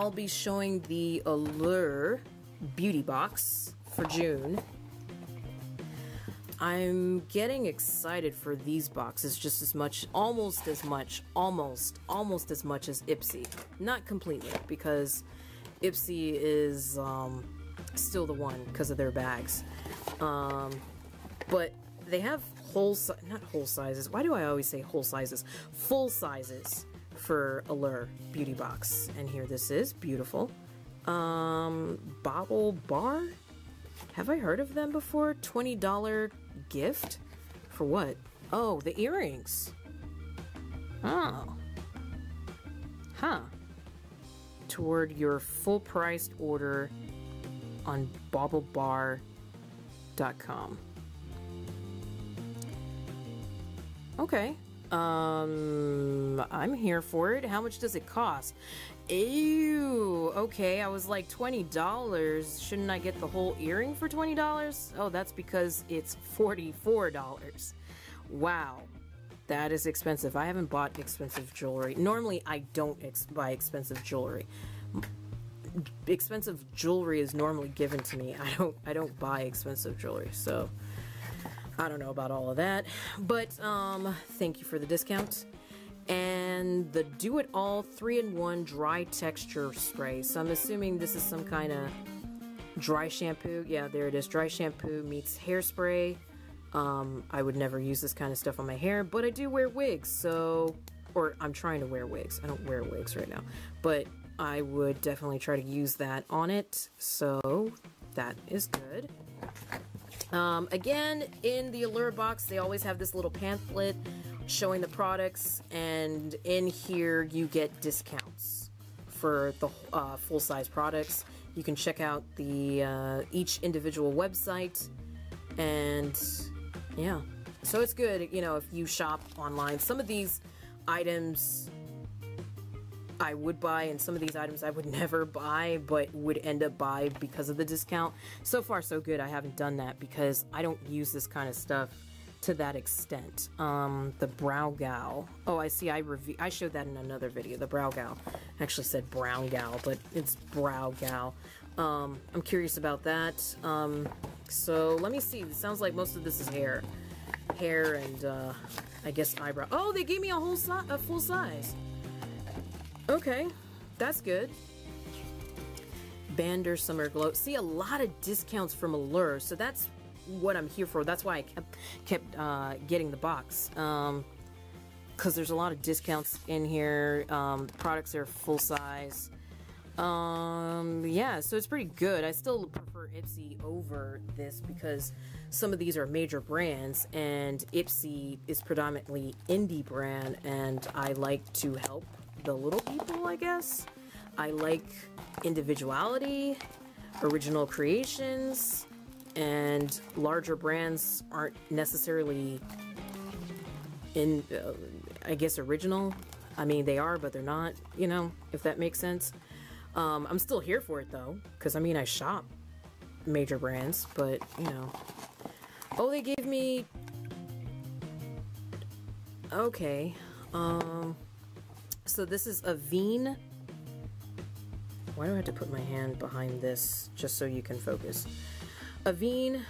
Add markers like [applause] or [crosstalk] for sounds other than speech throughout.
I'll be showing the Allure Beauty Box for June. I'm getting excited for these boxes just as much, almost as much, almost, almost as much as Ipsy. Not completely, because Ipsy is um, still the one because of their bags. Um, but they have whole, si not whole sizes. Why do I always say whole sizes? Full sizes for Allure Beauty Box. And here this is, beautiful. Um, BaubleBar? Have I heard of them before? $20 gift? For what? Oh, the earrings. Oh. Huh. Toward your full priced order on baublebar.com. Okay. Um, I'm here for it. How much does it cost? Ew. Okay, I was like $20. Shouldn't I get the whole earring for $20? Oh, that's because it's $44. Wow. That is expensive. I haven't bought expensive jewelry. Normally, I don't ex buy expensive jewelry. Expensive jewelry is normally given to me. I don't I don't buy expensive jewelry. So, I don't know about all of that, but um, thank you for the discount. And the Do It All 3-in-1 Dry Texture Spray. So I'm assuming this is some kind of dry shampoo. Yeah, there it is. Dry shampoo meets hairspray. Um, I would never use this kind of stuff on my hair, but I do wear wigs, so... Or I'm trying to wear wigs. I don't wear wigs right now. But I would definitely try to use that on it, so that is good. Um, again, in the Allure box, they always have this little pamphlet showing the products, and in here you get discounts for the uh, full-size products. You can check out the uh, each individual website, and yeah, so it's good. You know, if you shop online, some of these items I would buy, and some of these items I would [laughs] never buy, but would end up buy because of the discount. So far, so good. I haven't done that because I don't use this kind of stuff to that extent. Um, the Brow Gal. Oh, I see. I review. I showed that in another video. The Brow Gal. I actually said Brown Gal, but it's Brow Gal. Um, I'm curious about that. Um, so let me see. It sounds like most of this is hair, hair, and uh, I guess eyebrow. Oh, they gave me a whole si a full size. Okay, that's good. Bander Summer Glow. See, a lot of discounts from Allure, so that's what I'm here for. That's why I kept kept uh, getting the box. Um, because there's a lot of discounts in here. Um, the products are full size. Um, yeah, so it's pretty good. I still prefer Ipsy over this because some of these are major brands and Ipsy is predominantly indie brand and I like to help the little people, I guess. I like individuality, original creations, and larger brands aren't necessarily in, uh, I guess, original. I mean, they are, but they're not, you know, if that makes sense. Um, I'm still here for it, though, because, I mean, I shop major brands, but, you know. Oh, they gave me... Okay. Um... So this is Avène. Why do I have to put my hand behind this just so you can focus? Avène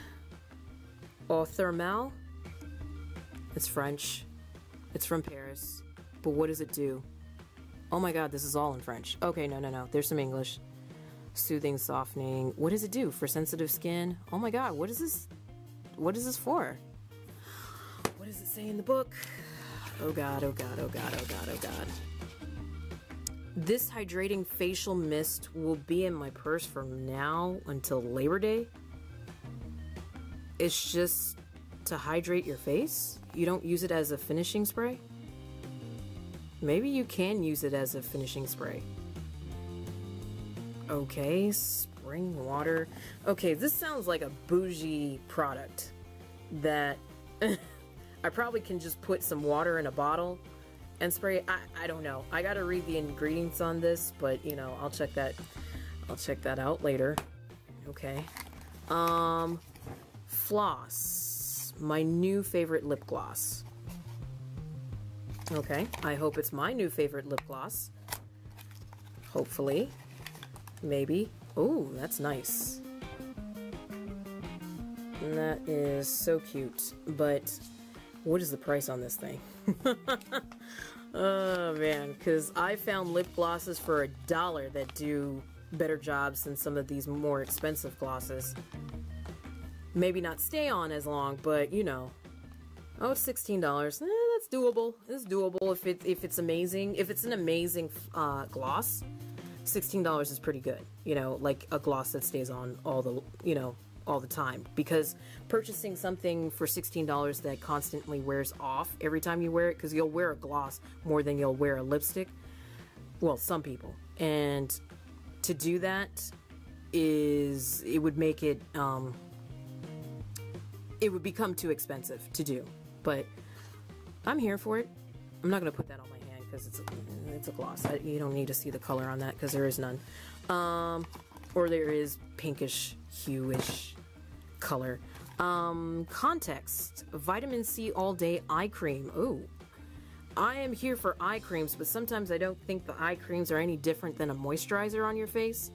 Eau Thermale. It's French. It's from Paris. But what does it do? Oh my god, this is all in French. Okay, no, no, no. There's some English. Soothing, softening. What does it do for sensitive skin? Oh my god, what is this? What is this for? What does it say in the book? Oh god, oh god, oh god, oh god, oh god. This hydrating facial mist will be in my purse from now until Labor Day. It's just to hydrate your face? You don't use it as a finishing spray? Maybe you can use it as a finishing spray. Okay, spring water. Okay, this sounds like a bougie product that [laughs] I probably can just put some water in a bottle and spray I, I don't know I gotta read the ingredients on this but you know I'll check that I'll check that out later okay um floss my new favorite lip gloss okay I hope it's my new favorite lip gloss hopefully maybe. Oh, that's nice. And that is so cute. But what is the price on this thing? [laughs] oh man, because I found lip glosses for a dollar that do better jobs than some of these more expensive glosses. Maybe not stay on as long, but you know. Oh, it's sixteen dollars. Eh, that's doable. It's doable if it if it's amazing. If it's an amazing uh, gloss, sixteen dollars is pretty good. You know, like a gloss that stays on all the you know all the time. Because purchasing something for sixteen dollars that constantly wears off every time you wear it, because you'll wear a gloss more than you'll wear a lipstick. Well, some people, and to do that is it would make it um, it would become too expensive to do. But I'm here for it. I'm not gonna put that on my hand because it's a, it's a gloss. I, you don't need to see the color on that because there is none, um, or there is pinkish hueish color. Um, context: Vitamin C all day eye cream. Ooh. I am here for eye creams, but sometimes I don't think the eye creams are any different than a moisturizer on your face.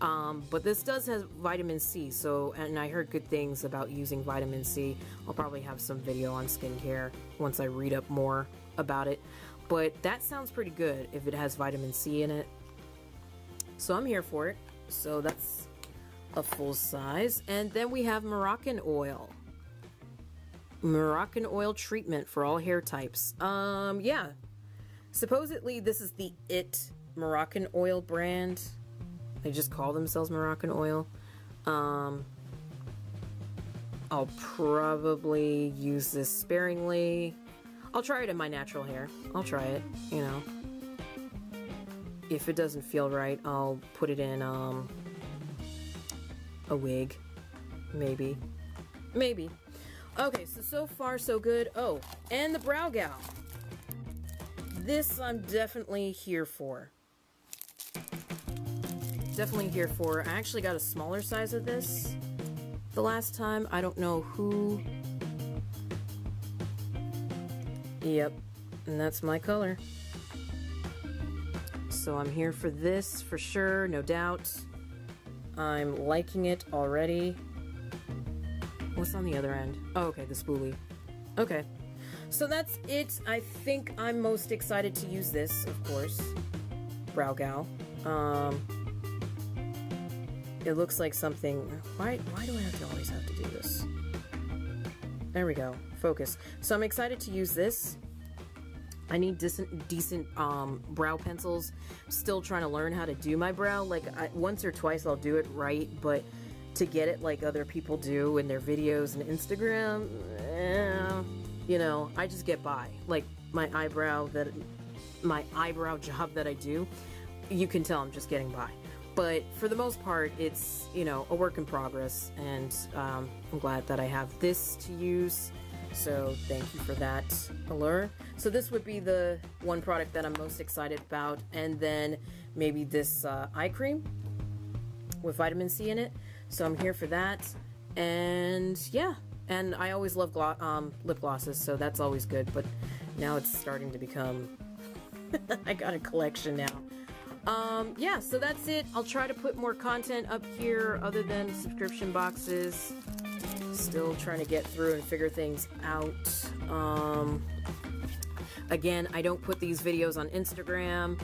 Um, but this does have vitamin C, so, and I heard good things about using vitamin C. I'll probably have some video on skincare once I read up more about it. But that sounds pretty good if it has vitamin C in it. So I'm here for it. So that's a full size. And then we have Moroccan oil. Moroccan oil treatment for all hair types. Um, yeah. Supposedly this is the IT Moroccan oil brand. They just call themselves Moroccan oil. Um, I'll probably use this sparingly. I'll try it in my natural hair. I'll try it, you know. If it doesn't feel right, I'll put it in um, a wig. Maybe. Maybe. Okay, so so far so good. Oh, and the Brow Gal. This I'm definitely here for definitely here for. I actually got a smaller size of this the last time. I don't know who. Yep, and that's my color. So I'm here for this for sure, no doubt. I'm liking it already. What's on the other end? Oh, okay, the spoolie. Okay. So that's it. I think I'm most excited to use this, of course. Brow Gal. Um, it looks like something... Why, why do I have to always have to do this? There we go. Focus. So I'm excited to use this. I need decent, decent um, brow pencils. Still trying to learn how to do my brow. Like, I, once or twice I'll do it right, but to get it like other people do in their videos and Instagram, eh, you know, I just get by. Like, my eyebrow that... My eyebrow [laughs] job that I do, you can tell I'm just getting by but for the most part, it's, you know, a work in progress, and um, I'm glad that I have this to use. So thank you for that, Allure. So this would be the one product that I'm most excited about, and then maybe this uh, eye cream with vitamin C in it. So I'm here for that, and yeah. And I always love glo um, lip glosses, so that's always good. But now it's starting to become. [laughs] I got a collection now. Um, yeah, so that's it. I'll try to put more content up here other than subscription boxes. Still trying to get through and figure things out. Um, again, I don't put these videos on Instagram.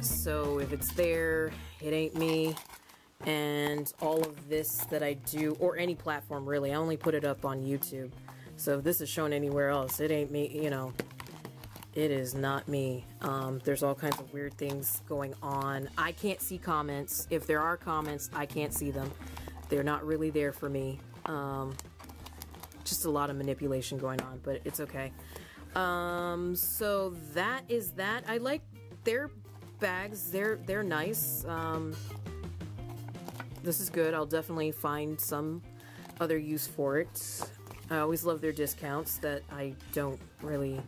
So if it's there, it ain't me. And all of this that I do, or any platform really, I only put it up on YouTube. So if this is shown anywhere else, it ain't me, you know, it is not me. Um, there's all kinds of weird things going on. I can't see comments. If there are comments, I can't see them. They're not really there for me. Um, just a lot of manipulation going on, but it's okay. Um, so that is that. I like their bags. They're they're nice. Um, this is good. I'll definitely find some other use for it. I always love their discounts that I don't really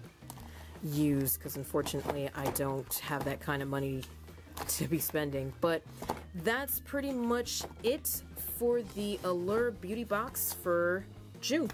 use because unfortunately I don't have that kind of money [laughs] to be spending. But that's pretty much it for the Allure Beauty Box for June.